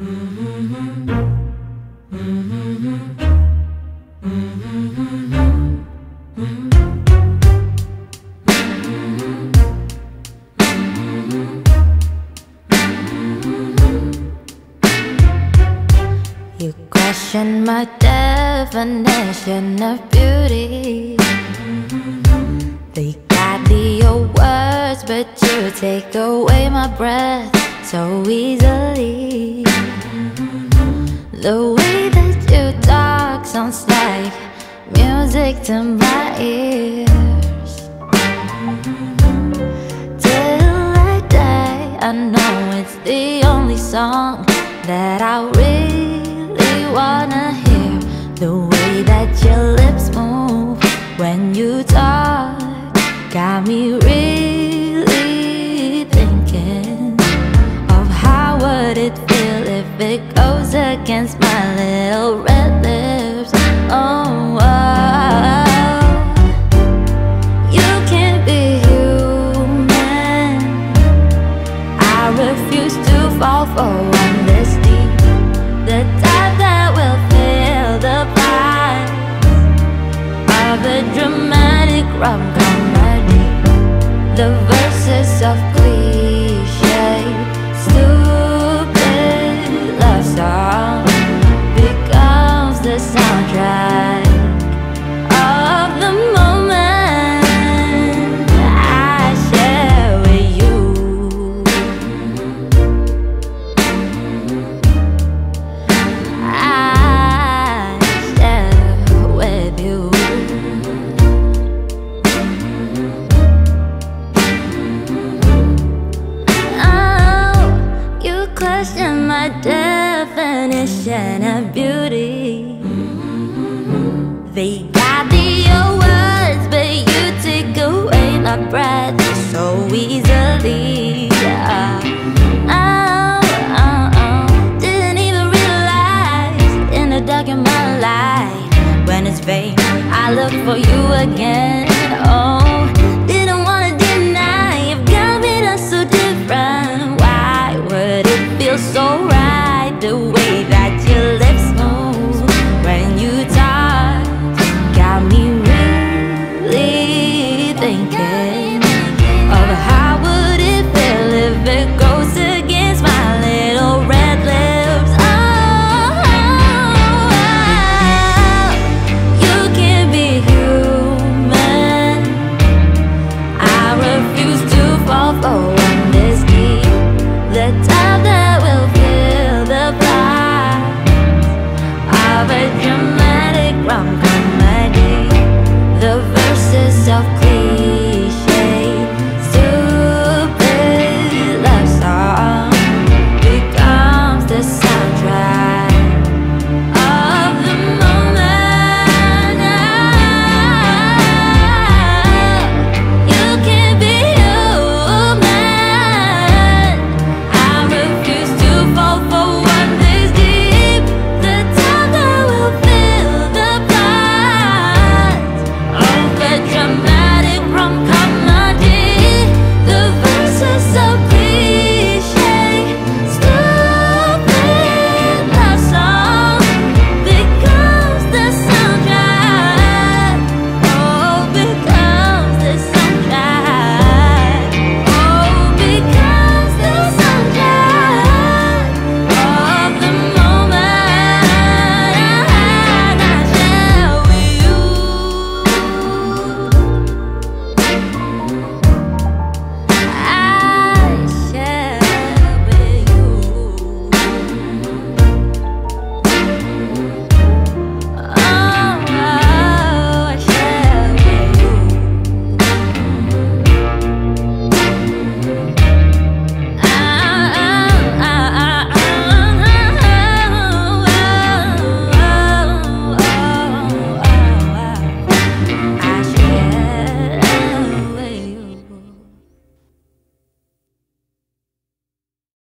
You question my definition of beauty. They guide your words, but you take away my breath so easily. The way that you talk sounds like music to my ears. Till I die, I know it's the only song that I really wanna hear. The way that your lips move when you talk got me really it goes against my little red lips. Oh, oh. you can't be human. I refuse to fall for one this deep. The type that will fill the price of a dramatic rom comedy. The verses of cliche, my definition of beauty. They gather your words, but you take away my breath so easily. Oh, oh, oh. Didn't even realize in the dark in my light when it's vain. I look for you again. Oh, of